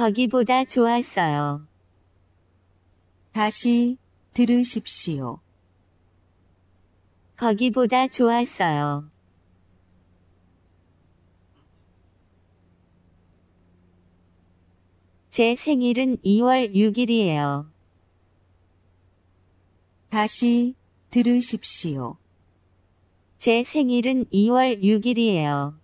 거기보다 좋았어요. 다시 들으십시오. 거기보다 좋았어요. 제 생일은 2월 6일이에요. 다시 들으십시오. 제 생일은 2월 6일이에요.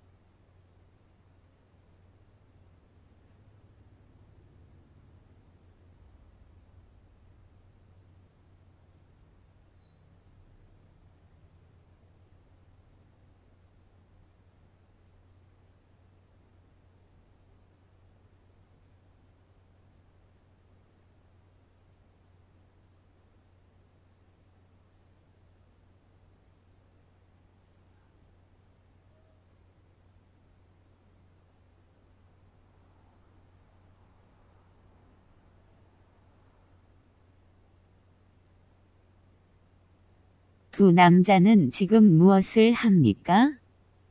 두 남자는 지금 무엇을 합니까?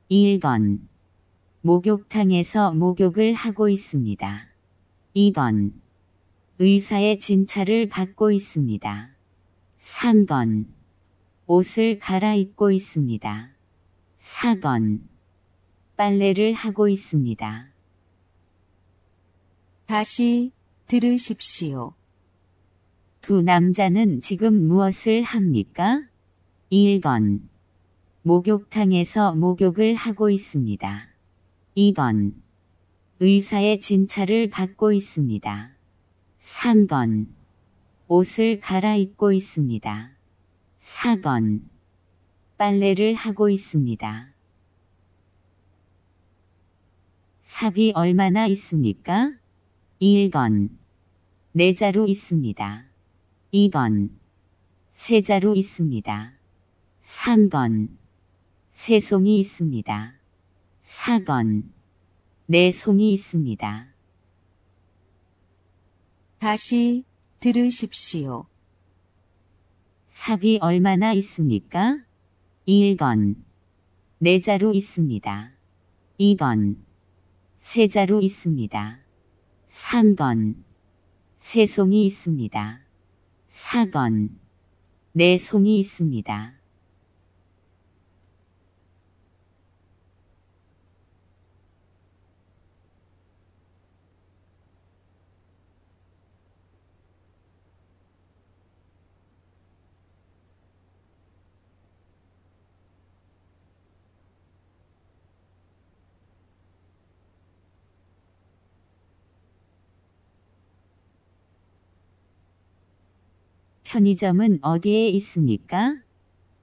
1번. 목욕탕에서 목욕을 하고 있습니다. 2번. 의사의 진찰을 받고 있습니다. 3번. 옷을 갈아입고 있습니다. 4번. 빨래를 하고 있습니다. 다시 들으십시오. 두 남자는 지금 무엇을 합니까? 1번. 목욕탕에서 목욕을 하고 있습니다. 2번. 의사의 진찰을 받고 있습니다. 3번. 옷을 갈아입고 있습니다. 4번. 빨래를 하고 있습니다. 삽이 얼마나 있습니까? 1번. 4자루 있습니다. 2번. 3자루 있습니다. 3번. 세 송이 있습니다. 4번. 네 송이 있습니다. 다시 들으십시오. 삽이 얼마나 있습니까? 1번. 네 자루 있습니다. 2번. 세 자루 있습니다. 3번. 세 송이 있습니다. 4번. 네 송이 있습니다. 편의점은 어디에 있습니까?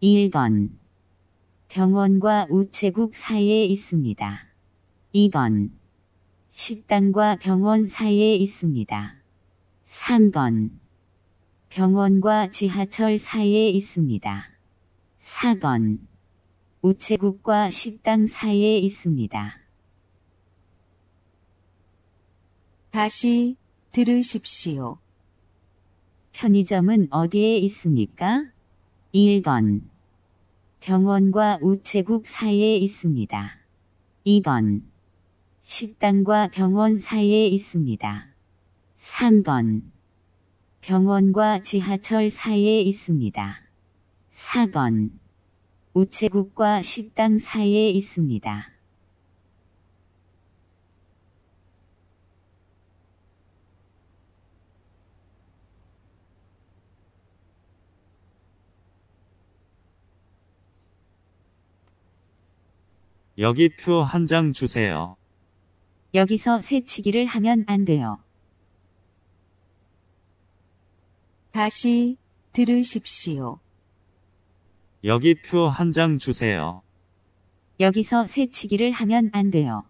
1번. 병원과 우체국 사이에 있습니다. 2번. 식당과 병원 사이에 있습니다. 3번. 병원과 지하철 사이에 있습니다. 4번. 우체국과 식당 사이에 있습니다. 다시 들으십시오. 편의점은 어디에 있습니까? 1번. 병원과 우체국 사이에 있습니다. 2번. 식당과 병원 사이에 있습니다. 3번. 병원과 지하철 사이에 있습니다. 4번. 우체국과 식당 사이에 있습니다. 여기 표 한 장 주세요. 여기서 새치기를 하면 안 돼요. 다시 들으십시오. 여기 표 한 장 주세요. 여기서 새치기를 하면 안 돼요.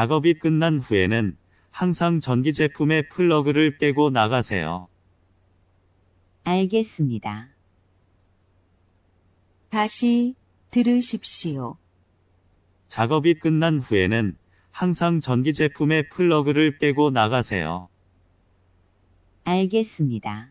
작업이 끝난 후에는 항상 전기 제품의 플러그를 빼고 나가세요. 알겠습니다. 다시 들으십시오. 작업이 끝난 후에는 항상 전기 제품의 플러그를 빼고 나가세요. 알겠습니다.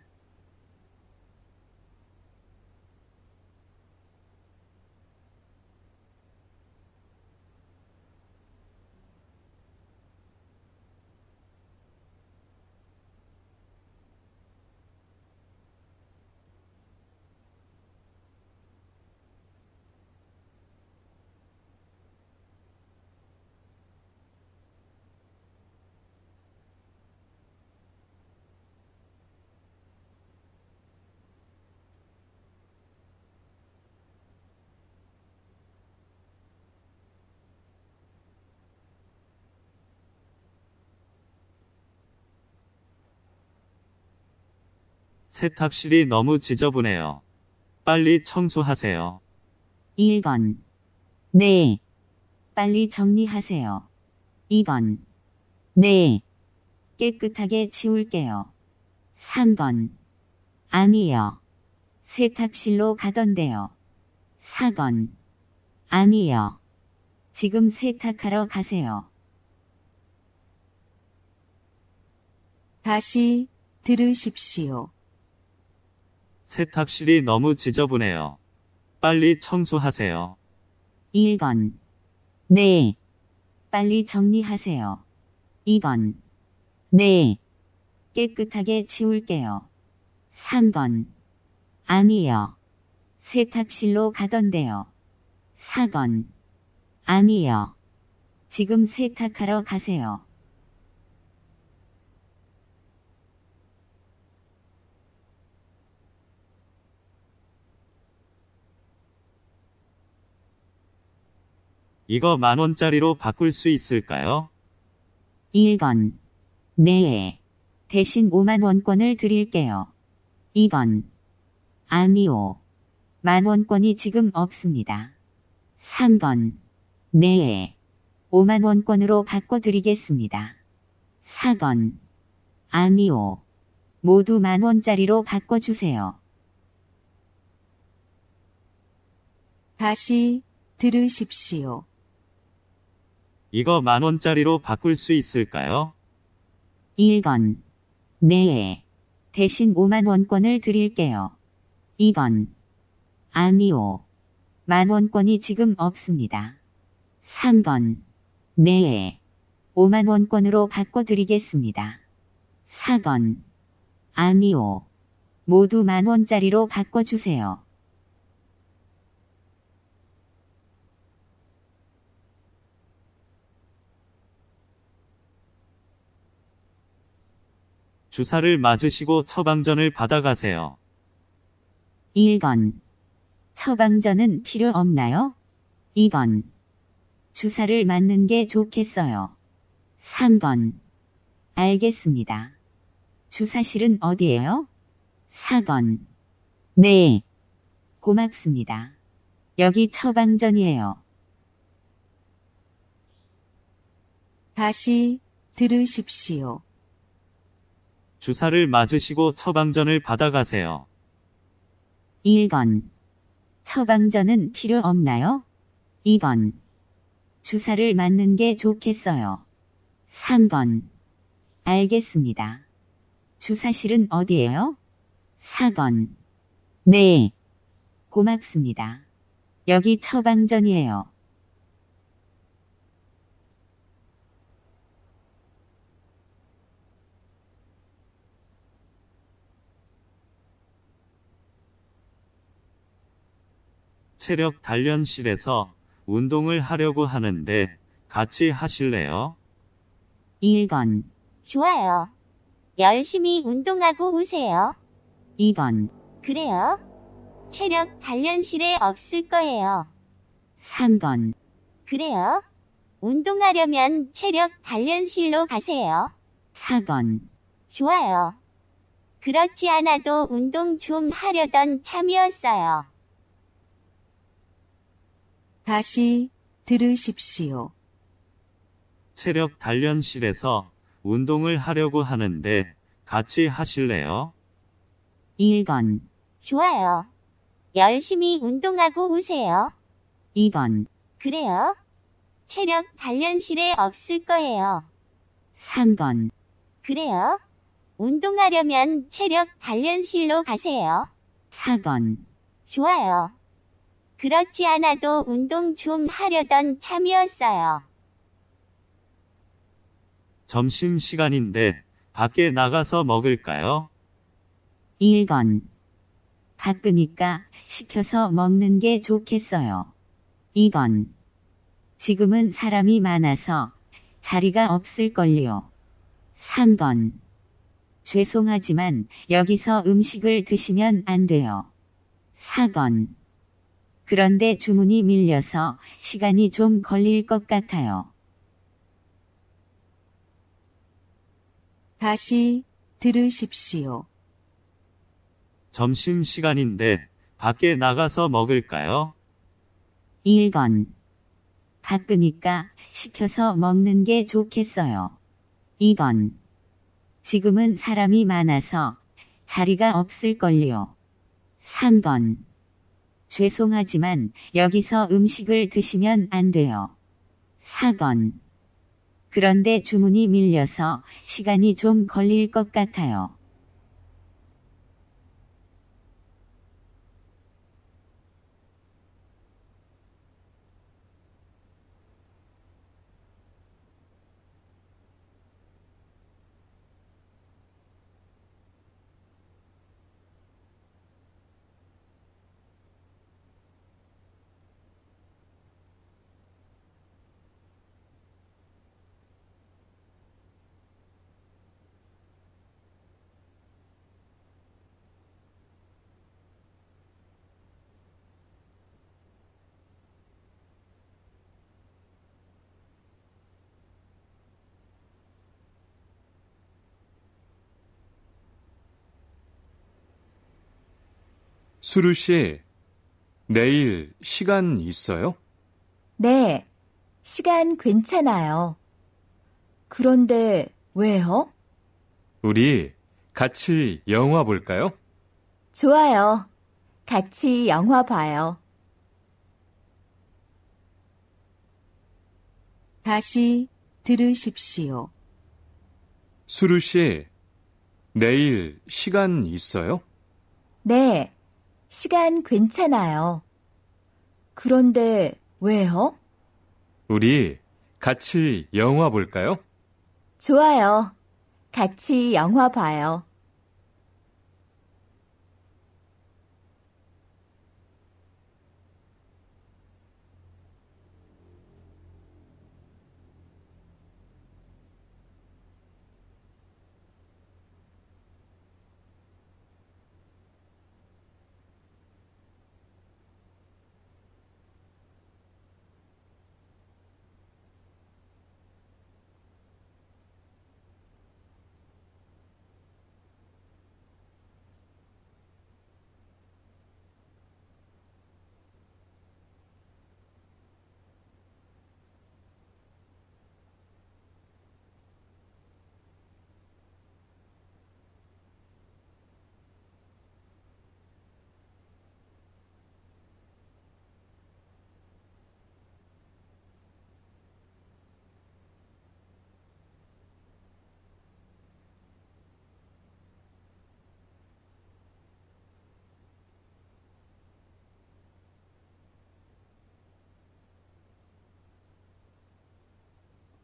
세탁실이 너무 지저분해요. 빨리 청소하세요. 1번. 네. 빨리 정리하세요. 2번. 네. 깨끗하게 치울게요. 3번. 아니요. 세탁실로 가던데요. 4번. 아니요. 지금 세탁하러 가세요. 다시 들으십시오. 세탁실이 너무 지저분해요. 빨리 청소하세요. 1번. 네. 빨리 정리하세요. 2번. 네. 깨끗하게 치울게요. 3번. 아니요. 세탁실로 가던데요. 4번. 아니요. 지금 세탁하러 가세요. 이거 만 원짜리로 바꿀 수 있을까요? 1번. 네. 대신 5만 원권을 드릴게요. 2번. 아니요. 만 원권이 지금 없습니다. 3번. 네. 5만 원권으로 바꿔드리겠습니다. 4번. 아니요. 모두 만 원짜리로 바꿔주세요. 다시 들으십시오. 이거 만 원짜리로 바꿀 수 있을까요? 1번. 네. 대신 5만 원권을 드릴게요. 2번. 아니요. 만 원권이 지금 없습니다. 3번. 네. 5만 원권으로 바꿔드리겠습니다. 4번. 아니요. 모두 만 원짜리로 바꿔주세요. 주사를 맞으시고 처방전을 받아가세요. 1번. 처방전은 필요 없나요? 2번. 주사를 맞는 게 좋겠어요. 3번. 알겠습니다. 주사실은 어디예요? 4번. 네. 고맙습니다. 여기 처방전이에요. 다시 들으십시오. 주사를 맞으시고 처방전을 받아가세요. 1번. 처방전은 필요 없나요? 2번. 주사를 맞는 게 좋겠어요. 3번. 알겠습니다. 주사실은 어디예요? 4번. 네. 고맙습니다. 여기 처방전이에요. 체력 단련실에서 운동을 하려고 하는데 같이 하실래요? 1번. 좋아요. 열심히 운동하고 오세요. 2번. 그래요? 체력 단련실에 없을 거예요. 3번. 그래요? 운동하려면 체력 단련실로 가세요. 4번. 좋아요. 그렇지 않아도 운동 좀 하려던 참이었어요. 다시 들으십시오. 체력 단련실에서 운동을 하려고 하는데 같이 하실래요? 1번, 좋아요. 열심히 운동하고 오세요. 2번, 그래요? 체력 단련실에 없을 거예요. 3번, 그래요? 운동하려면 체력 단련실로 가세요. 4번, 좋아요. 그렇지 않아도 운동 좀 하려던 참이었어요. 점심 시간인데 밖에 나가서 먹을까요? 1번. 바쁘니까 시켜서 먹는 게 좋겠어요. 2번. 지금은 사람이 많아서 자리가 없을걸요. 3번. 죄송하지만 여기서 음식을 드시면 안 돼요. 4번. 그런데 주문이 밀려서 시간이 좀 걸릴 것 같아요. 다시 들으십시오. 점심 시간인데 밖에 나가서 먹을까요? 1번. 바쁘니까 시켜서 먹는 게 좋겠어요. 2번. 지금은 사람이 많아서 자리가 없을걸요. 3번. 죄송하지만 여기서 음식을 드시면 안 돼요. 4번. 그런데 주문이 밀려서 시간이 좀 걸릴 것 같아요. 수루 씨, 내일 시간 있어요? 네, 시간 괜찮아요. 그런데 왜요? 우리 같이 영화 볼까요? 좋아요. 같이 영화 봐요. 다시 들으십시오. 수루 씨, 내일 시간 있어요? 네, 시간 괜찮아요. 그런데 왜요? 우리 같이 영화 볼까요? 좋아요. 같이 영화 봐요.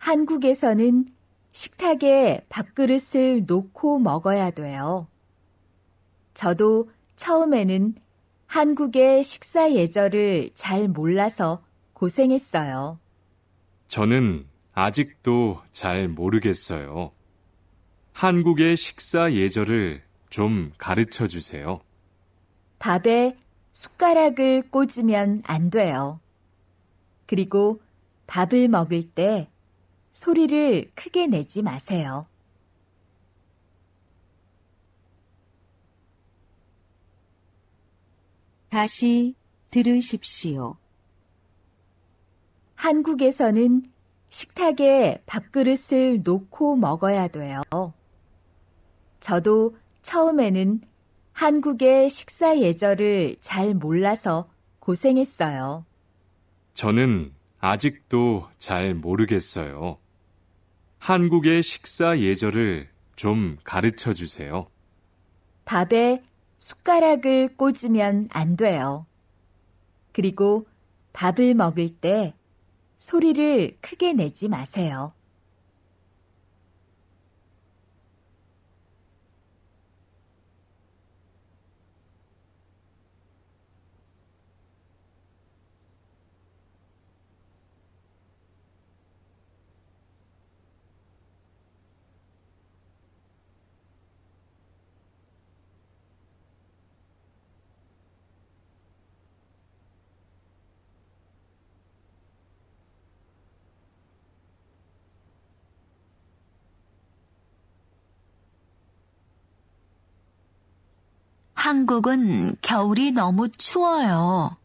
한국에서는 식탁에 밥그릇을 놓고 먹어야 돼요. 저도 처음에는 한국의 식사 예절을 잘 몰라서 고생했어요. 저는 아직도 잘 모르겠어요. 한국의 식사 예절을 좀 가르쳐 주세요. 밥에 숟가락을 꽂으면 안 돼요. 그리고 밥을 먹을 때 소리를 크게 내지 마세요. 다시 들으십시오. 한국에서는 식탁에 밥그릇을 놓고 먹어야 돼요. 저도 처음에는 한국의 식사 예절을 잘 몰라서 고생했어요. 저는 아직도 잘 모르겠어요. 한국의 식사 예절을 좀 가르쳐 주세요. 밥에 숟가락을 꽂으면 안 돼요. 그리고 밥을 먹을 때 소리를 크게 내지 마세요. 한국은 겨울이 너무 추워요.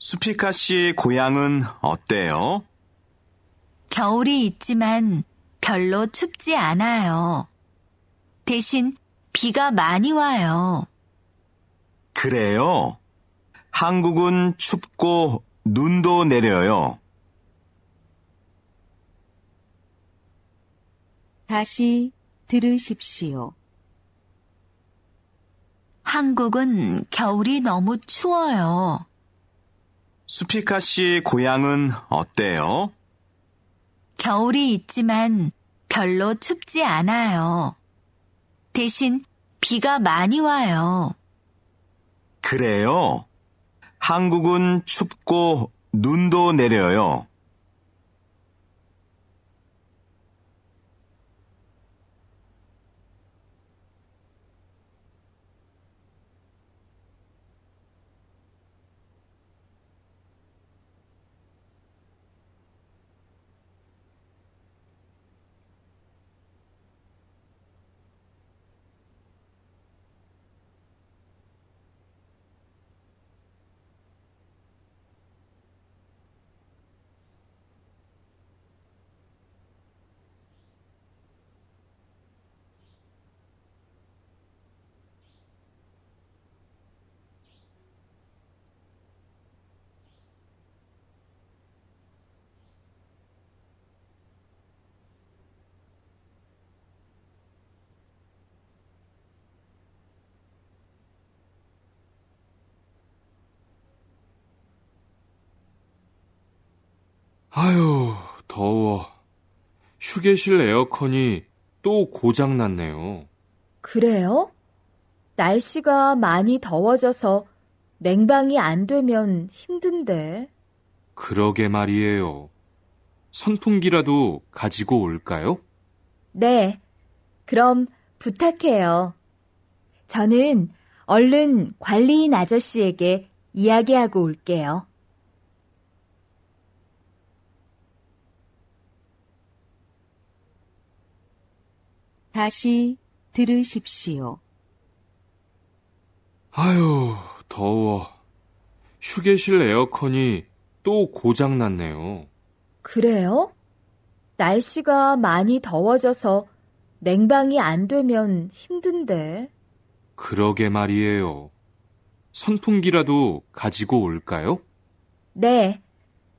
수피카 씨 고향은 어때요? 겨울이 있지만 별로 춥지 않아요. 대신 비가 많이 와요. 그래요. 한국은 춥고 눈도 내려요. 다시 들으십시오. 한국은 겨울이 너무 추워요. 수피카 씨 고향은 어때요? 겨울이 있지만 별로 춥지 않아요. 대신 비가 많이 와요. 그래요. 한국은 춥고 눈도 내려요. 아유, 더워. 휴게실 에어컨이 또 고장났네요. 그래요? 날씨가 많이 더워져서 냉방이 안 되면 힘든데. 그러게 말이에요. 선풍기라도 가지고 올까요? 네. 그럼 부탁해요. 저는 얼른 관리인 아저씨에게 이야기하고 올게요. 다시 들으십시오. 아유, 더워. 휴게실 에어컨이 또 고장났네요. 그래요? 날씨가 많이 더워져서 냉방이 안 되면 힘든데. 그러게 말이에요. 선풍기라도 가지고 올까요? 네.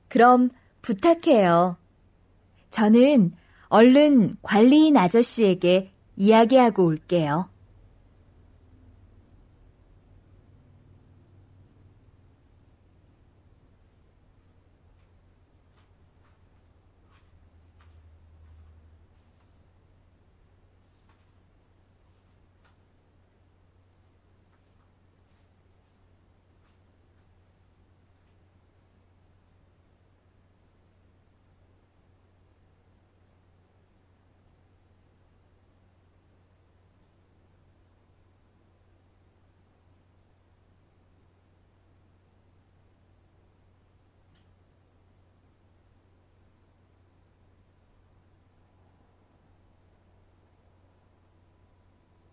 그럼 부탁해요. 저는 얼른 관리인 아저씨에게 이야기하고 올게요.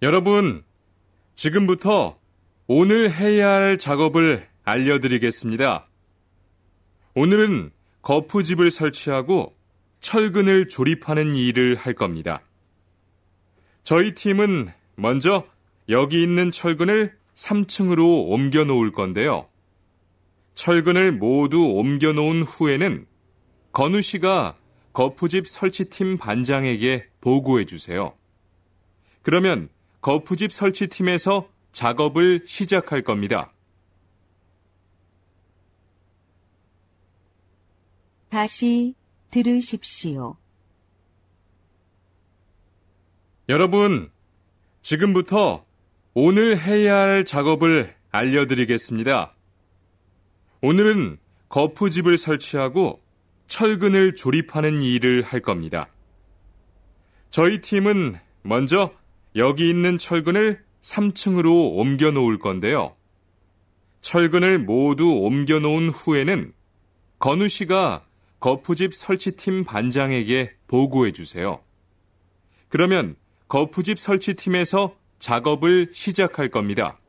여러분, 지금부터 오늘 해야 할 작업을 알려드리겠습니다. 오늘은 거푸집을 설치하고 철근을 조립하는 일을 할 겁니다. 저희 팀은 먼저 여기 있는 철근을 3층으로 옮겨 놓을 건데요. 철근을 모두 옮겨 놓은 후에는 건우 씨가 거푸집 설치팀 반장에게 보고해 주세요. 그러면 거푸집 설치팀에서 작업을 시작할 겁니다. 다시 들으십시오. 여러분, 지금부터 오늘 해야 할 작업을 알려드리겠습니다. 오늘은 거푸집을 설치하고 철근을 조립하는 일을 할 겁니다. 저희 팀은 먼저 여기 있는 철근을 3층으로 옮겨 놓을 건데요. 철근을 모두 옮겨 놓은 후에는 건우 씨가 거푸집 설치팀 반장에게 보고해 주세요. 그러면 거푸집 설치팀에서 작업을 시작할 겁니다.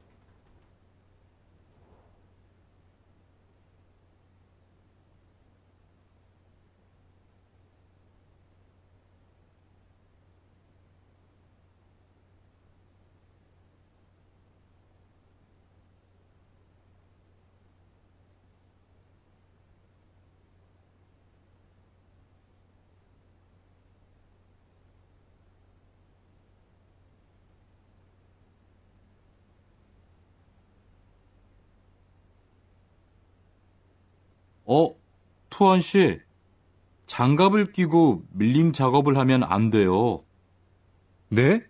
어, 투원 씨. 장갑을 끼고 밀링 작업을 하면 안 돼요. 네?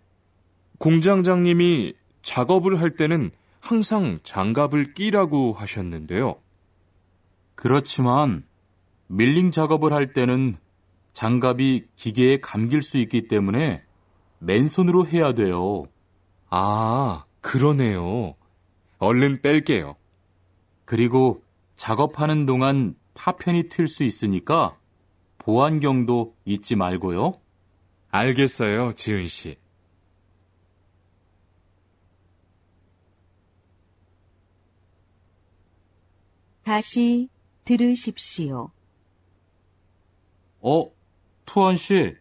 공장장님이 작업을 할 때는 항상 장갑을 끼라고 하셨는데요. 그렇지만 밀링 작업을 할 때는 장갑이 기계에 감길 수 있기 때문에 맨손으로 해야 돼요. 아, 그러네요. 얼른 뺄게요. 그리고 작업하는 동안 파편이 튈 수 있으니까 보안경도 잊지 말고요. 알겠어요, 지은 씨. 다시 들으십시오. 어, 투원 씨.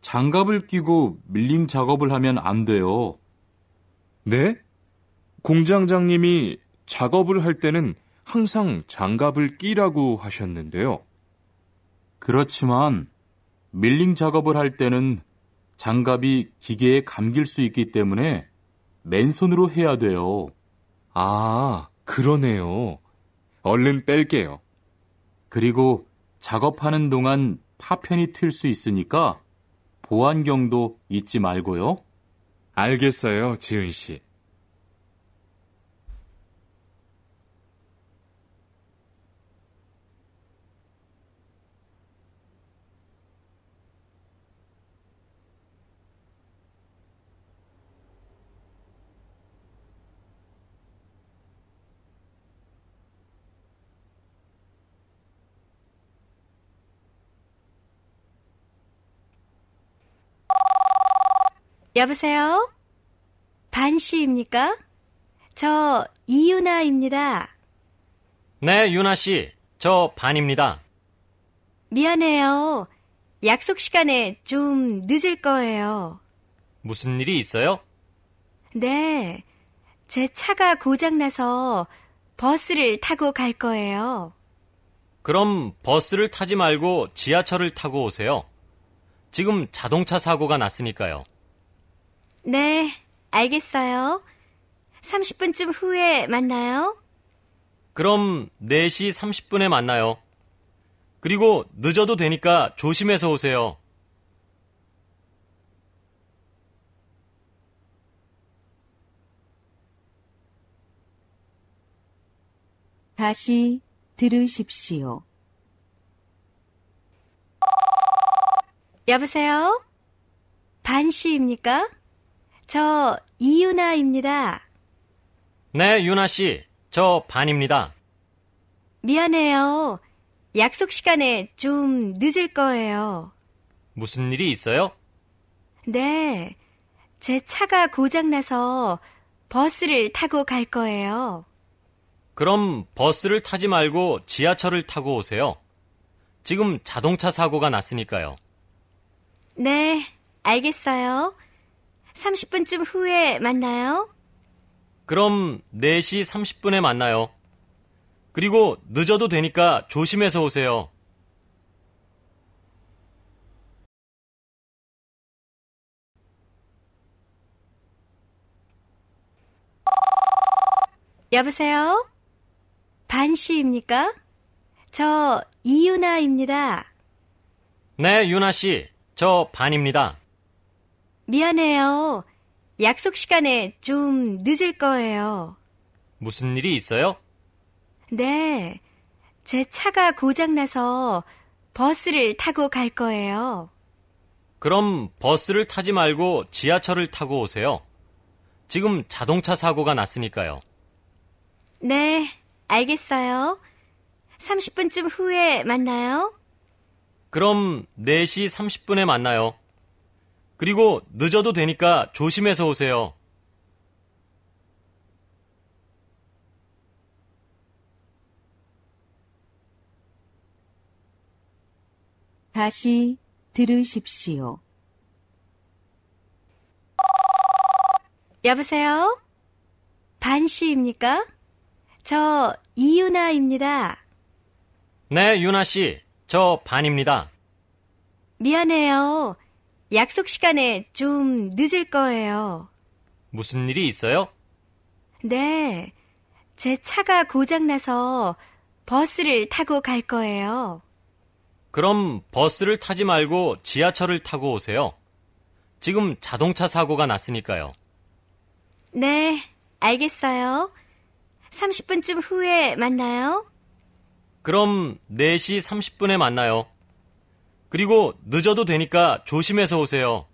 장갑을 끼고 밀링 작업을 하면 안 돼요. 네? 공장장님이 작업을 할 때는 항상 장갑을 끼라고 하셨는데요. 그렇지만 밀링 작업을 할 때는 장갑이 기계에 감길 수 있기 때문에 맨손으로 해야 돼요. 아, 그러네요. 얼른 뺄게요. 그리고 작업하는 동안 파편이 튈 수 있으니까 보안경도 잊지 말고요. 알겠어요, 지은 씨. 여보세요? 반 씨입니까? 저 이유나입니다. 네, 유나 씨. 저 반입니다. 미안해요. 약속 시간에 좀 늦을 거예요. 무슨 일이 있어요? 네. 제 차가 고장나서 버스를 타고 갈 거예요. 그럼 버스를 타지 말고 지하철을 타고 오세요. 지금 자동차 사고가 났으니까요. 네, 알겠어요. 30분쯤 후에 만나요. 그럼 4시 30분에 만나요. 그리고 늦어도 되니까 조심해서 오세요. 다시 들으십시오. 여보세요? 반 씨입니까? 저 이유나입니다. 네, 유나 씨. 저 반입니다. 미안해요. 약속 시간에 좀 늦을 거예요. 무슨 일이 있어요? 네. 제 차가 고장나서 버스를 타고 갈 거예요. 그럼 버스를 타지 말고 지하철을 타고 오세요. 지금 자동차 사고가 났으니까요. 네, 알겠어요. 30분쯤 후에 만나요. 그럼 4시 30분에 만나요. 그리고 늦어도 되니까 조심해서 오세요. 여보세요? 반 씨입니까? 저 이유나입니다. 네, 유나 씨. 저 반입니다. 미안해요. 약속 시간에 좀 늦을 거예요. 무슨 일이 있어요? 네. 제 차가 고장나서 버스를 타고 갈 거예요. 그럼 버스를 타지 말고 지하철을 타고 오세요. 지금 자동차 사고가 났으니까요. 네, 알겠어요. 30분쯤 후에 만나요. 그럼 4시 30분에 만나요. 그리고 늦어도 되니까 조심해서 오세요. 다시 들으십시오. 여보세요? 반 씨입니까? 저 이유나입니다. 네, 유나 씨. 저 반입니다. 미안해요. 약속 시간에 좀 늦을 거예요. 무슨 일이 있어요? 네. 제 차가 고장나서 버스를 타고 갈 거예요. 그럼 버스를 타지 말고 지하철을 타고 오세요. 지금 자동차 사고가 났으니까요. 네, 알겠어요. 30분쯤 후에 만나요. 그럼 4시 30분에 만나요. 그리고 늦어도 되니까 조심해서 오세요.